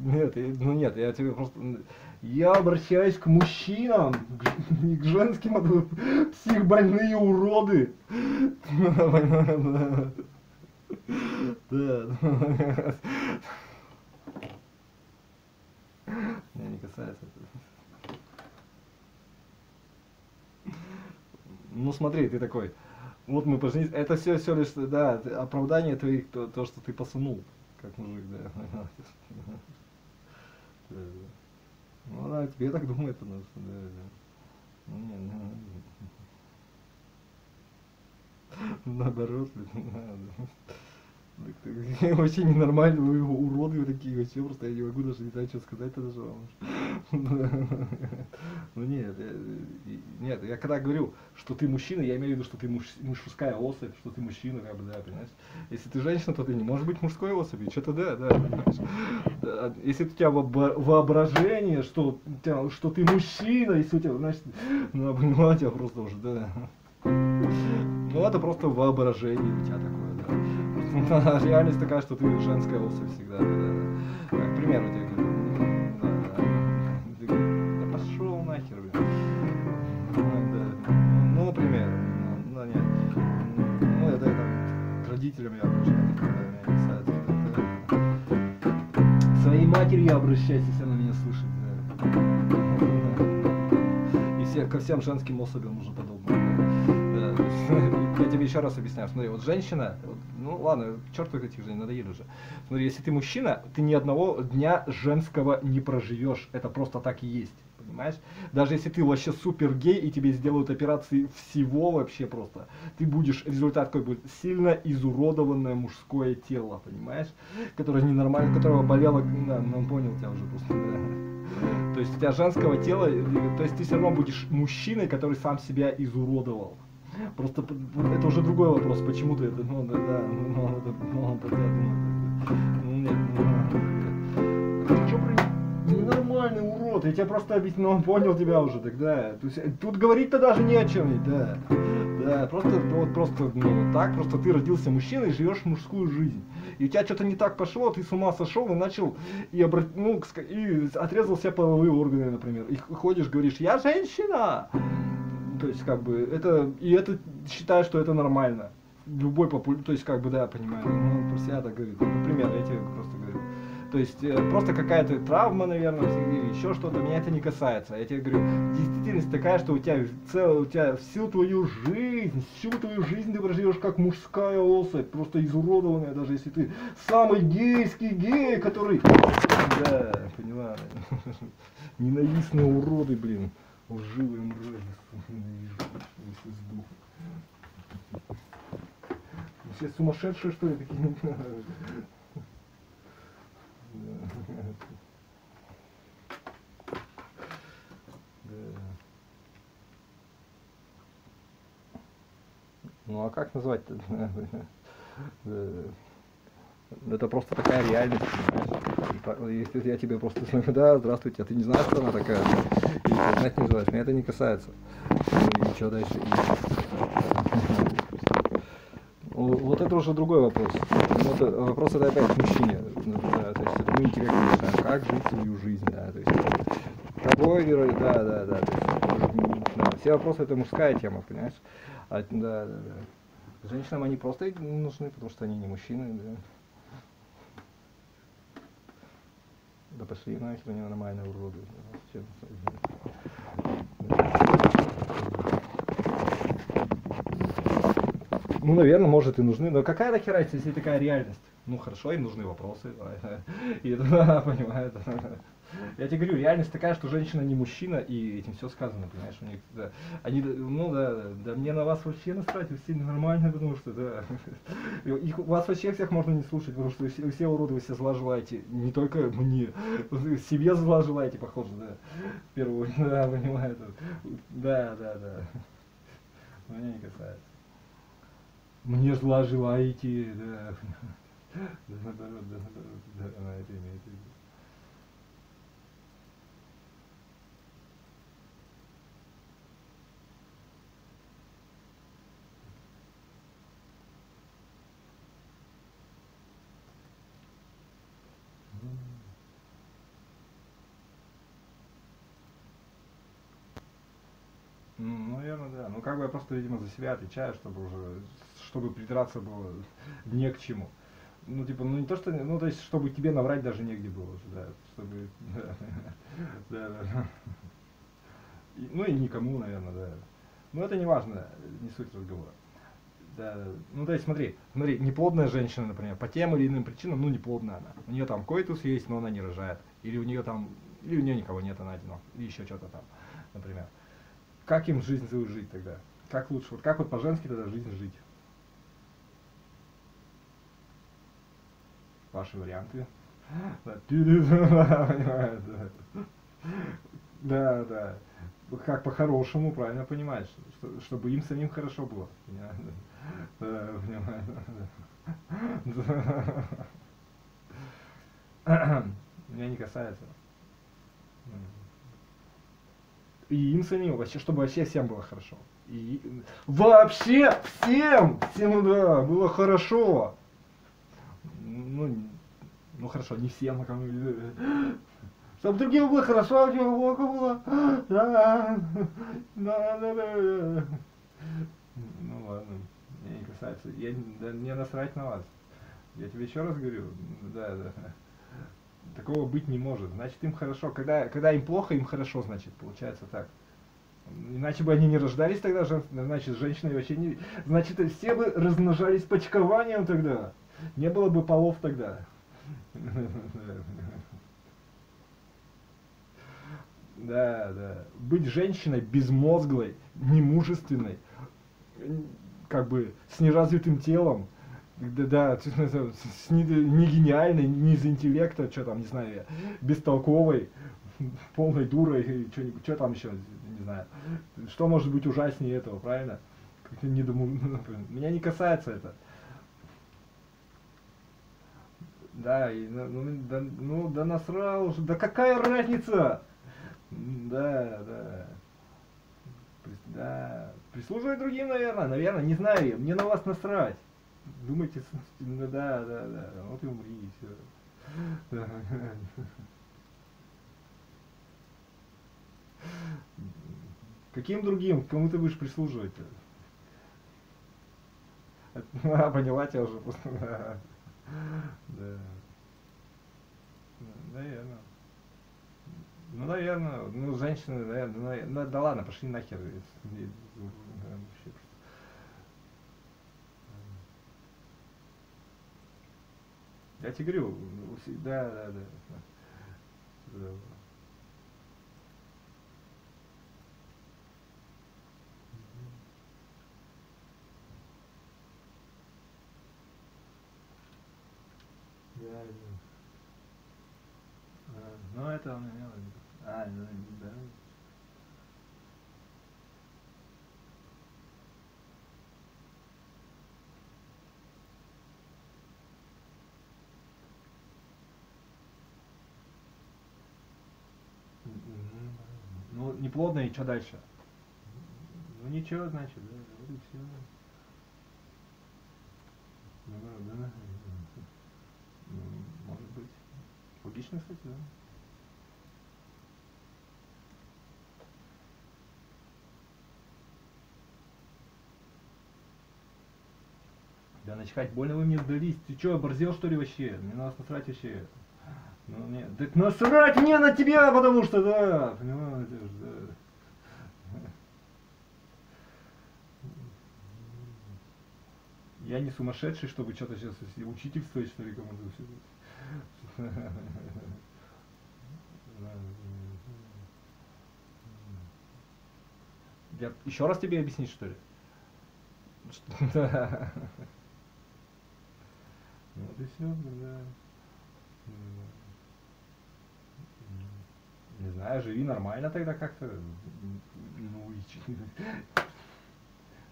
Нет, ну нет, я тебе просто... Я обращаюсь к мужчинам, не к женским, а психбольные уроды. Да. Меня не касается это. Ну смотри, ты такой, вот мы поженились, это все, все лишь, да, оправдание твоих, то, то что ты посунул, как мужик, да. Ну она тебе так думает, потому что, да. Ну, не, ну, наоборот, да. Вообще ненормально, вы уроды вы такие, вообще просто я не могу даже не знаю, что сказать-то даже вам. Ну нет, нет, я когда говорю, что ты мужчина, я имею в виду, что ты мужская особь, что ты мужчина, как бы, да, понимаешь? Если ты женщина, то ты не можешь быть мужской особью, что-то да, да, Если у тебя воображение, что, что ты мужчина, если у тебя, значит, ну, понимаю, тебя просто уже, да. Ну это просто воображение у тебя такое, да. реальность такая, что ты женская особь всегда. Да, да. К примеру. Да, пошел нахер, блин. Да. Ну, например, ну, ну нет. Ну, это, это к родителям я обращаюсь, когда меня касается. Да. Своей матерью обращайся, если она меня слышит. И ко всем женским особям уже подобное. Да. Я тебе еще раз объясняю. Смотри, вот женщина, вот ну ладно, черт этих женщин, надоели уже. Смотри, если ты мужчина, ты ни одного дня женского не проживешь. Это просто так и есть. Понимаешь? Даже если ты вообще супер гей и тебе сделают операции всего вообще просто, ты будешь, результат какой будет, сильно изуродованное мужское тело, понимаешь? Которое ненормально, которого болело, да, ну понял тебя уже просто, да. То есть у тебя женского тела, то есть ты все равно будешь мужчиной, который сам себя изуродовал. Просто это уже другой вопрос, почему ты это, ну да, да, ну, ну, это, ну, это, ну, нет, ну, ты что, ненормальный урод, я тебя просто объяснил, он понял тебя уже тогда, то есть, тут говорить-то даже не о чем, да, да, просто, вот просто, ну, так, просто ты родился мужчиной и живешь мужскую жизнь, и у тебя что-то не так пошло, ты с ума сошел и начал, и, обрат... ну, и отрезал себе половые органы, например, и ходишь, говоришь, я женщина, то есть, как бы, это, и это считаю, что это нормально. Любой популь, то есть, как бы, да, понимаю, ну, про себя так говорит. Например, я тебе просто говорю. То есть, э, просто какая-то травма, наверное, или еще что-то, меня это не касается. Я тебе говорю, действительность такая, что у тебя, цел, у тебя всю твою жизнь, всю твою жизнь ты проживешь как мужская особь, просто изуродованная, даже если ты самый гейский гей, который... Да, поняла. Ненавистные уроды, блин. Лживые мрази, ненавижу, если сдох. Все сумасшедшие, что ли, такие? Ну а как назвать-то? Это просто такая реальность? Если я тебе просто да, здравствуйте, а ты не знаешь, что она такая? Знать не желаешь, меня это не касается. Ну и что дальше? Вот это уже другой вопрос. Вот э, вопрос это опять к мужчине. Да, то есть это мы решаем, как жить свою жизнь, да, то есть тобой, да, да, да, то есть, да, все вопросы это мужская тема, понимаешь? А, да, да, да. Женщинам они просто нужны, потому что они не мужчины, да. Да пошли нахер, они нормальные уроды. Ну, наверное, может и нужны, но какая нахер разница, если такая реальность? Ну, хорошо, им нужны вопросы. И это, понимаю, я тебе говорю, реальность такая, что женщина не мужчина, и этим все сказано, понимаешь, у них, да, они, ну да, да, мне на вас вообще насрать, вы все нормально, потому что, да, их, вас вообще всех можно не слушать, потому что вы все, все уроды, вы все зла желаете, не только мне, себе зла желаете, похоже, да, в первую да, понимаю, да, да, да, меня не касается мне зла желаете, да. Да, наоборот, да, наоборот, да, она это имеет в виду. Ну, наверное, да. Ну, как бы я просто, видимо, за себя отвечаю, чтобы уже чтобы придраться было не к чему. Ну, типа, ну не то, что, ну, то есть, чтобы тебе наврать даже негде было да, чтобы, да, да, да. Ну, и никому, наверное, да. Но это не важно, не суть разговора. Да, ну, то есть, смотри, смотри, неплодная женщина, например, по тем или иным причинам, ну, неплодная она. У нее там коитус есть, но она не рожает. Или у нее там, или у нее никого нет, она одинока. Или еще что-то там, например как им жизнь жить тогда? Как лучше? Вот как вот по-женски тогда жизнь жить? Ваши варианты. Да, да. Как по-хорошему, правильно понимаешь, что, чтобы им самим хорошо было. Да, понимаю. Меня не касается и им самим, вообще, чтобы вообще всем было хорошо. И вообще всем, всем, да, было хорошо. Хорошо, не всем, а кому чтобы другим было хорошо, а мне плохо было. Да, да, да. Ну ладно, меня не касается. Я, да, мне насрать на вас. Я тебе еще раз говорю, да, да. Такого быть не может. Значит, им хорошо. Когда, когда им плохо, им хорошо, значит, получается так. Иначе бы они не рождались тогда, значит, женщины вообще не... Значит, все бы размножались почкованием тогда. Не было бы полов тогда. Да, да. Быть женщиной безмозглой, немужественной, как бы с неразвитым телом, да, да, с не, не гениальной, не из интеллекта, что там, не знаю я, бестолковой, полной дурой, что-нибудь, что там еще, не знаю. Что может быть ужаснее этого, правильно? Не думаю, меня не касается это. Да, и, ну, ну, да, ну, да насрал уже, да какая разница? Да, да. Да, прислуживать другим, наверное, наверное, не знаю, мне на вас насрать. Думайте, ну да, да, да, вот и умри, и все. Каким другим? Кому ты будешь прислуживать? А, поняла тебя уже просто. Да. Наверное. Ну, наверное. Ну, женщины, наверное. Ну, да ладно, пошли нахер. Я тебе говорю, да. да. Да, А, ну это он имел в виду. А, ну да. Ну, неплодно, и что дальше? Ну, ничего, значит, да, вот и все. Ну, да, да. Ну, может быть. Логично, кстати, да. Начхать, больно вы мне сдались. Ты что, оборзел что ли вообще? Мне надо насрать вообще. Ну нет, так насрать мне на тебя, потому что да, понимаешь, да. Я не сумасшедший, чтобы что-то сейчас учительствовать, что ли, кому-то. Я еще раз тебе объяснить, что ли? Вот и все, да. Не знаю, живи нормально тогда как-то. Ну, и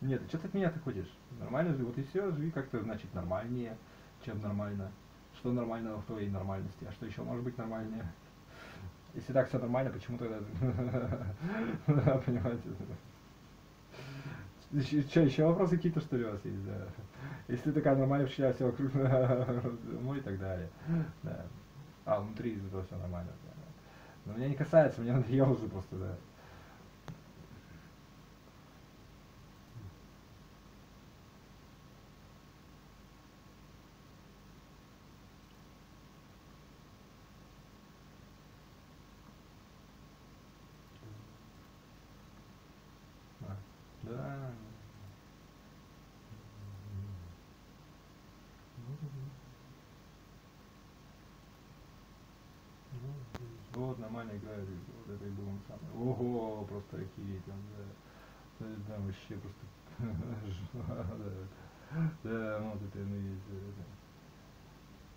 Нет, что ты от меня ты ходишь? Нормально живи, вот и все, живи как-то, значит, нормальнее, чем нормально. Что нормального в твоей нормальности, а что еще может быть нормальнее? Если так все нормально, почему тогда... Понимаете? Что, еще вопросы какие-то, что ли, у вас есть? Да. Если такая нормальная вчера все вокруг, ну и так далее. Да. А, внутри из все нормально. Да. Но меня не касается, мне надоело уже просто, да. Да. Вот нормально играет, вот это и он самый. Ого, просто охереть, он, да. Да, да, вообще просто. Да, вот это ну есть.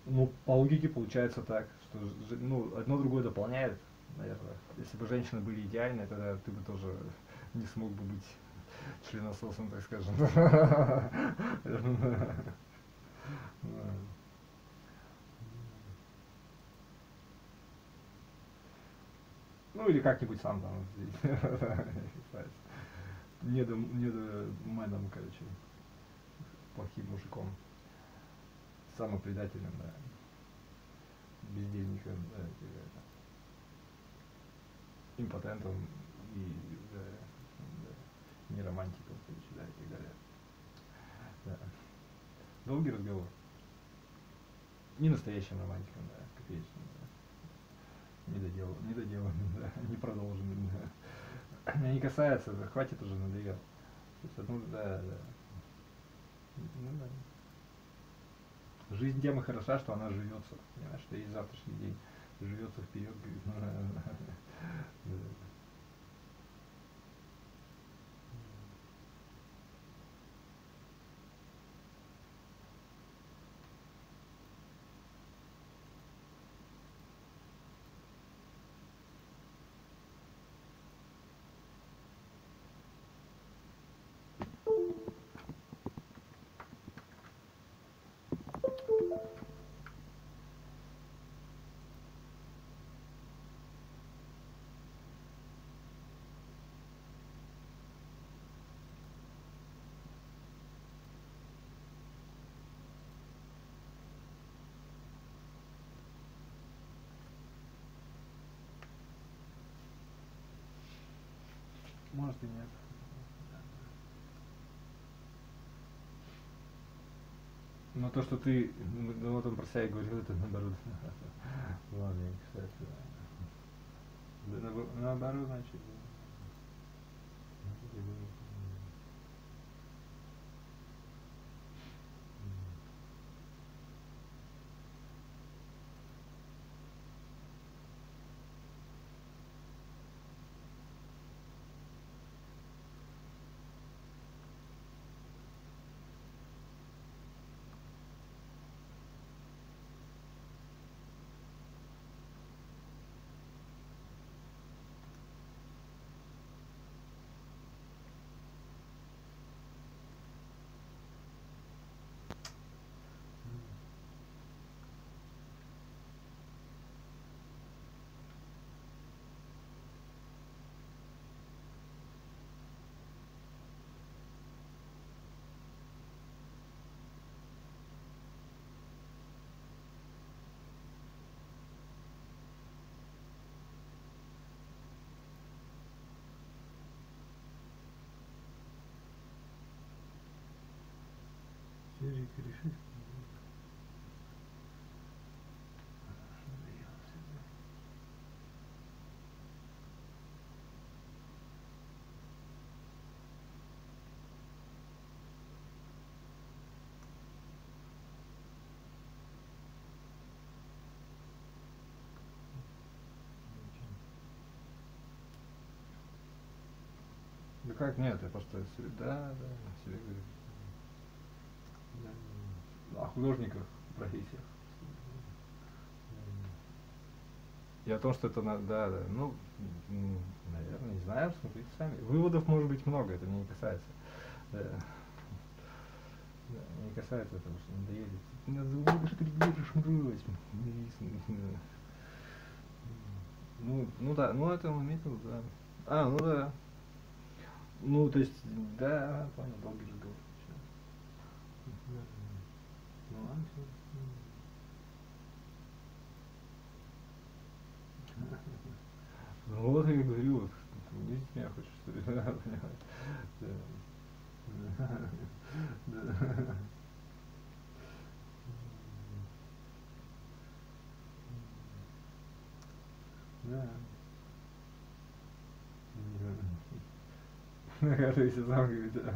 Ну, по логике получается так, что ну, одно другое дополняет, наверное. Если бы женщины были идеальны, тогда ты бы тоже не смог бы быть членососом, так скажем. Ну или как-нибудь сам там не до, не до мэном, короче, плохим мужиком, самопредателем, да, бездельником, да, импотентом и да, да, не романтиком, короче, да, и так далее. Да. Долгий разговор. Не настоящим романтиком, да, копеечным, да. Не доделан, не доделан, да, не продолжен, да. Меня не касается, да, хватит уже, надоел. Ну, да, да. Ну, да. Жизнь тем и хороша, что она живется, понимаешь, что есть завтрашний день, живется вперед, говорит, Может и нет. Но то, что ты, ну вот он про себя говорил, это наоборот. Ладно, кстати. Да, наоборот, значит. Серик решит. Да как нет, я просто себе, да, себе говорю. О художниках, профессиях. И о том, что это, да, да, ну, наверное, не знаю, смотрите сами. Выводов может быть много, это меня не касается. Да. Да, не касается этого, что надоели. Надо что ты держишь мрать. Ну, ну да, ну это метил, да. А, ну да. Ну, то есть, да, понял, долгий разговор. Ну вот я говорю, вот, не меня хочешь, что ли? Да, Да. Да. Да. То есть сам говорит, да.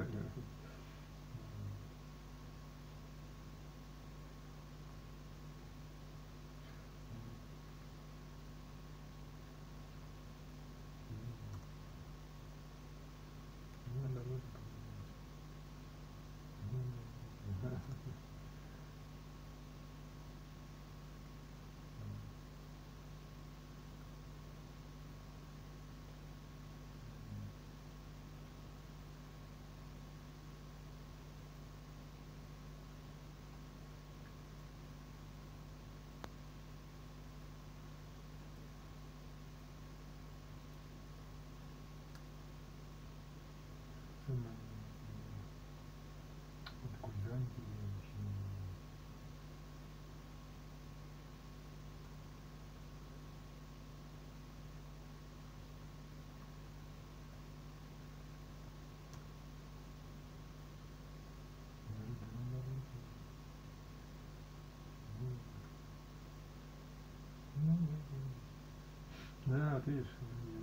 Да, видишь,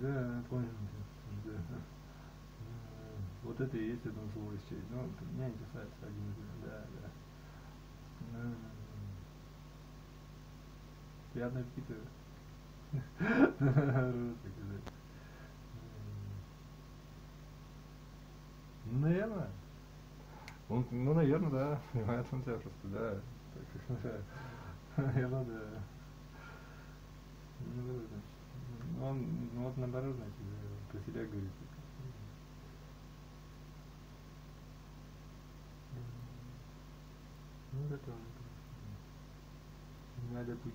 да, понял. Вот это и есть одно свойство. Ну, меня касается один из них. Да, да. Приятного аппетита. Ну, наверное. Он, ну, наверное, да. Понимает он тебя просто, да. Наверное, да. Ну, да. Ну, ну, вот наоборот, да, про себя говорит. Ну, он. Не надо быть.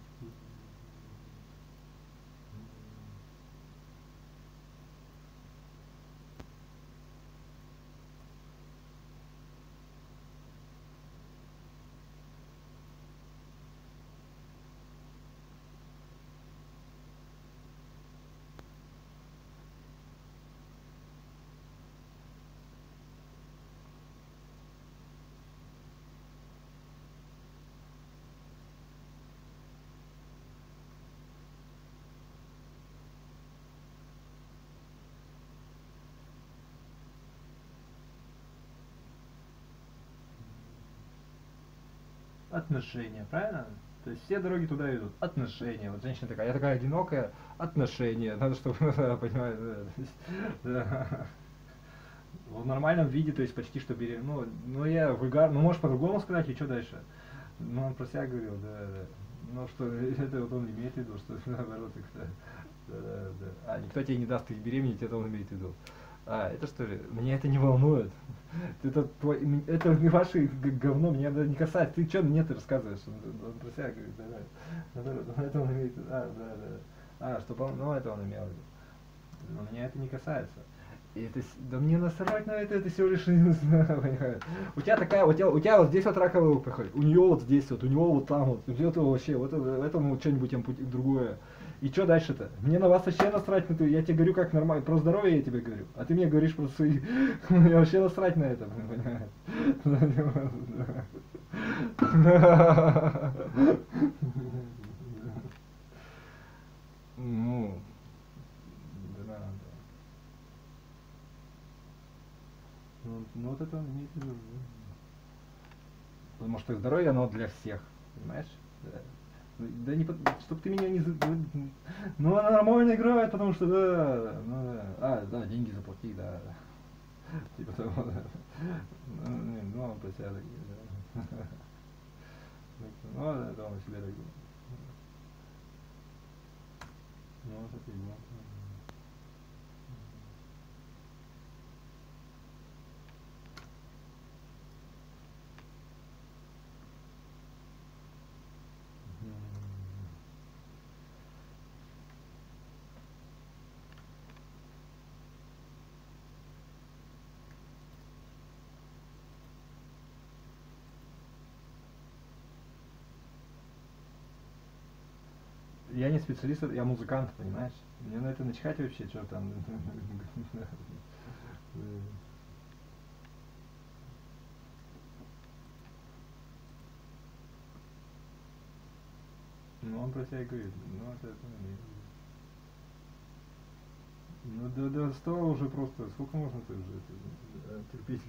Отношения, правильно? То есть все дороги туда идут. Отношения. Вот женщина такая, я такая одинокая, отношения. Надо, чтобы, да. В нормальном виде, то есть почти что берем. Ну, ну я вульгар, ну можешь по-другому сказать, и что дальше? Ну, он про себя говорил, да, да. Ну, что это вот он имеет в виду, что наоборот, да, да, да. А никто тебе не даст их беременеть, это он имеет в виду. А, это что ли? Меня это не волнует. Это, твой, это не ваше говно, меня это не касается. Ты что мне ты рассказываешь? Себя говорит, да, да. Это он имеет. А, да, да. А, он, ну это он имел. Но меня это не касается. И это, да мне насрать на это, это всего лишь, не знаю. У тебя такая, у тебя, у тебя вот здесь вот раковая опухоль, у нее вот здесь вот, у него вот там вот, у этого вообще, вот это, этому что-нибудь другое. И что дальше-то? Мне на вас вообще насрать на то, я тебе говорю как нормально, про здоровье я тебе говорю, а ты мне говоришь про свои, мне вообще насрать на это, понимаешь? Ну, да, да. Ну, вот это да. Потому что здоровье, оно для всех, понимаешь? Да, Ну, не, чтобы ты меня не... Ну, она нормально играет, потому что, да, ну, да. А, да, деньги заплати, да. Типа того, да. Ну, ну, он про себя такие, да. Ну, да, он себе такой. Ну, вот это и было. Я не специалист, я музыкант, понимаешь? Мне на это начхать вообще, что там. Ну, он про себя и говорит. Ну, это, это, Ну да, да, стало уже просто, сколько можно так же это, э, терпеть?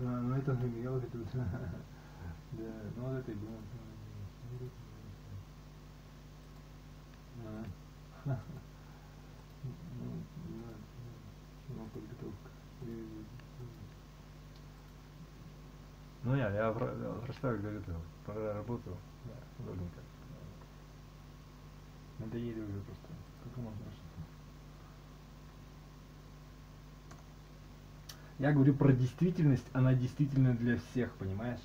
А, ну это гремело тут. Да, ну вот это и было. А. Ну, ну, подготовка. Ну я, я представляю, когда это про работу, да, художника. Надоели уже просто. Сколько можно что Я говорю про действительность, она действительно для всех, понимаешь?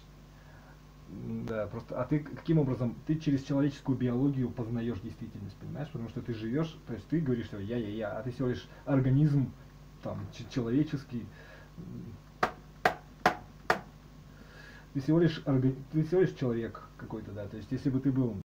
Да, просто, а ты каким образом, ты через человеческую биологию познаешь действительность, понимаешь? Потому что ты живешь, то есть ты говоришь, что я, я, я, а ты всего лишь организм, там, человеческий. Ты всего лишь, орга- ты всего лишь человек какой-то, да, то есть если бы ты был